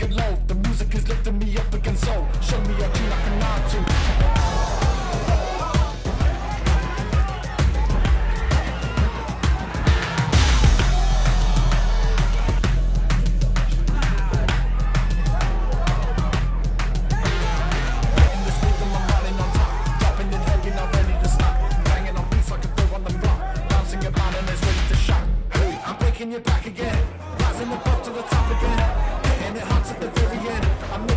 get low. The music is lifting me up again so Show me a tune I can nod to. The back again. Rising above to the top again. Hitting it hard at the very end. I'm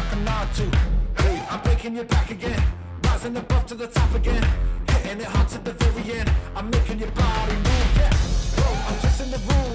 I can nod to. Hey, I'm breaking your back again. Rising above to the top again. Hitting it hard to the very end. I'm making your body move, yeah. Whoa, I'm twisting the rules.